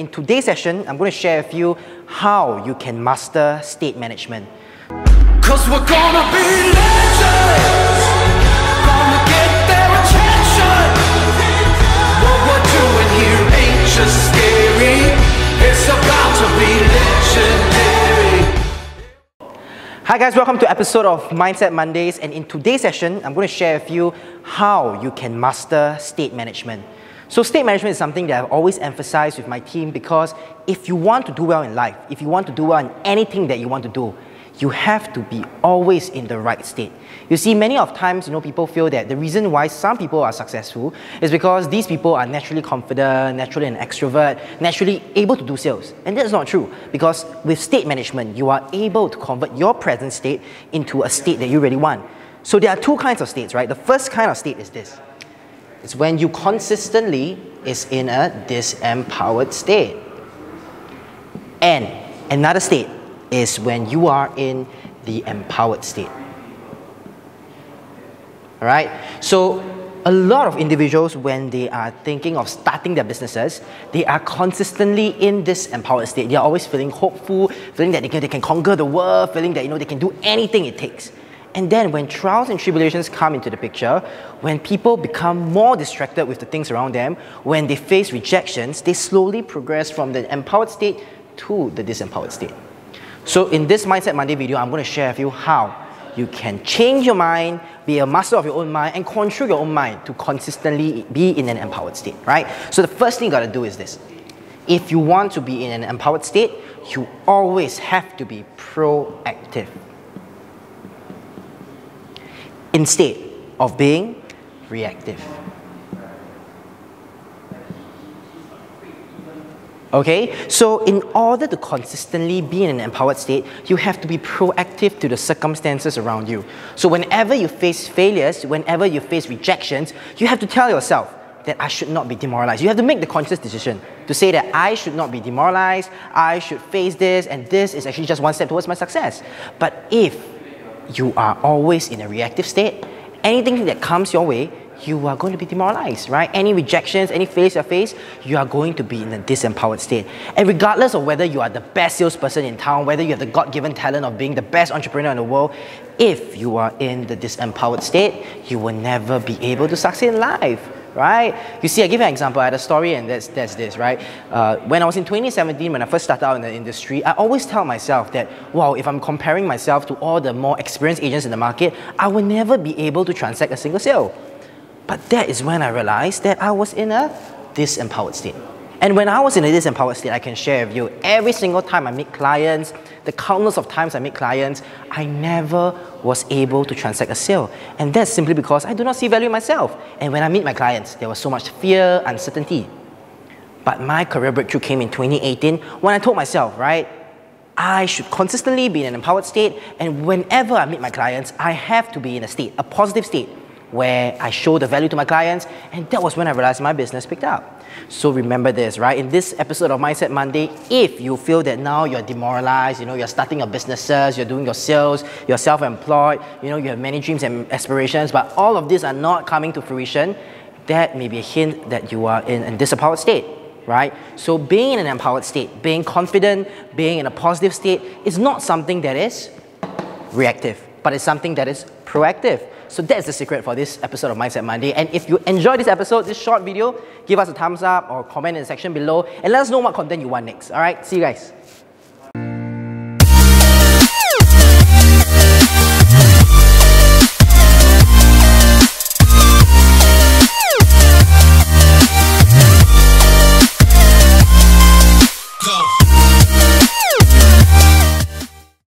in today's session, I'm going to share with you how you can master state management. Cause we're gonna be legends, gonna get their attention. What we're doing here ain't just scary, it's about to be legendary. Hi guys, welcome to episode of Mindset Mondays and in today's session, I'm going to share with you how you can master state management. So state management is something that I've always emphasized with my team because if you want to do well in life, if you want to do well in anything that you want to do, you have to be always in the right state. You see, many of times, you know, people feel that the reason why some people are successful is because these people are naturally confident, naturally an extrovert, naturally able to do sales. And that's not true because with state management, you are able to convert your present state into a state that you really want. So there are two kinds of states, right? The first kind of state is this it's when you consistently is in a disempowered state. And another state is when you are in the empowered state. All right? So a lot of individuals, when they are thinking of starting their businesses, they are consistently in this empowered state. They are always feeling hopeful, feeling that they can, they can conquer the world, feeling that you know they can do anything it takes. And then when trials and tribulations come into the picture, when people become more distracted with the things around them, when they face rejections, they slowly progress from the empowered state to the disempowered state. So in this Mindset Monday video, I'm going to share with you how you can change your mind, be a master of your own mind, and control your own mind to consistently be in an empowered state, right? So the first thing you got to do is this. If you want to be in an empowered state, you always have to be proactive instead of being reactive. Okay, so in order to consistently be in an empowered state, you have to be proactive to the circumstances around you. So whenever you face failures, whenever you face rejections, you have to tell yourself that I should not be demoralized. You have to make the conscious decision to say that I should not be demoralized, I should face this, and this is actually just one step towards my success. But if you are always in a reactive state. Anything that comes your way, you are going to be demoralized, right? Any rejections, any face you face, you are going to be in a disempowered state. And regardless of whether you are the best salesperson in town, whether you have the God-given talent of being the best entrepreneur in the world, if you are in the disempowered state, you will never be able to succeed in life right? You see, I give an example. I had a story, and that's, that's this, right? Uh, when I was in 2017, when I first started out in the industry, I always tell myself that, wow, if I'm comparing myself to all the more experienced agents in the market, I will never be able to transact a single sale. But that is when I realized that I was in a disempowered state. And when I was in a disempowered state, I can share with you every single time I meet clients, the countless of times I meet clients, I never was able to transact a sale. And that's simply because I do not see value in myself. And when I meet my clients, there was so much fear, uncertainty. But my career breakthrough came in 2018 when I told myself, right, I should consistently be in an empowered state, and whenever I meet my clients, I have to be in a state, a positive state, where I show the value to my clients, and that was when I realized my business picked up. So remember this, right? In this episode of Mindset Monday, if you feel that now you're demoralized, you know, you're starting your businesses, you're doing your sales, you're self-employed, you know, you have many dreams and aspirations, but all of these are not coming to fruition, that may be a hint that you are in a disempowered state right? So being in an empowered state, being confident, being in a positive state is not something that is reactive, but it's something that is proactive. So that's the secret for this episode of Mindset Monday. And if you enjoyed this episode, this short video, give us a thumbs up or comment in the section below and let us know what content you want next. All right, see you guys.